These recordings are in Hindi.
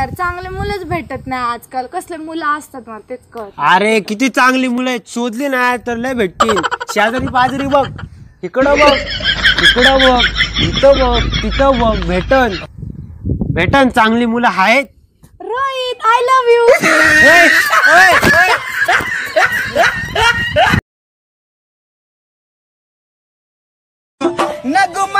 यार चांगले मुलंच भेटत नाही आजकाल. कसले मुलं असतात मला तेच कळत अरे किती चांगली मुलं आहेत. शोधली ना तर लय भेटतील. शेजारी पाजरी बघ. इकडं बघ. इकडं बघ. इथं बघ. तिथं बघ. भेटन. भेटन चांगली मुलं आहेत. रोहित आय लव्ह यू ओय, ओय, ओय. नगमा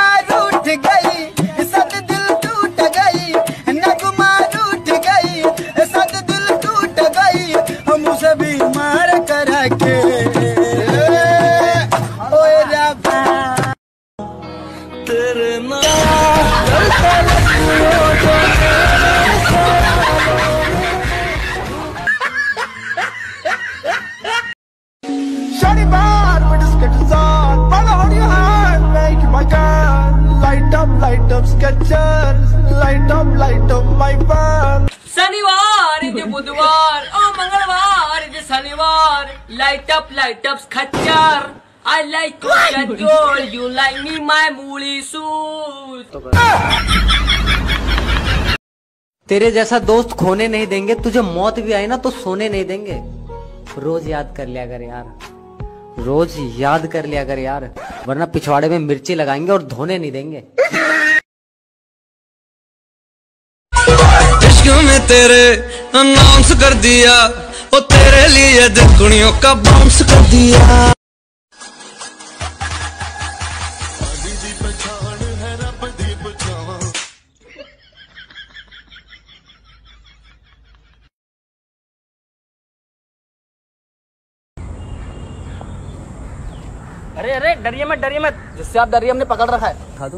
Light up my fan शनिवार इथे बुधवार ओ मंगळवार इथे शनिवार। लाईट अप लाईट अप खच्चर। I like you you like me my मुली सूट तेरे जैसा दोस्त खोने नहीं देंगे तुझे मौत भी आई ना तो सोने नहीं देंगे। रोज याद कर लिया कर यार। रोज याद कर लिया कर यार वरना पिछवाड़े में मिर्ची लगाएँगे और धोने नहीं देंगे। इश्क में तेरे अनाउंस कर दिया ओ तेरे लिए दिल कुड़ियों का बाउंस कर दिया। अरे अरे डरिए मत डरिए मत। जिससे आप डरिए हमने पकड़ रखा है। खा दो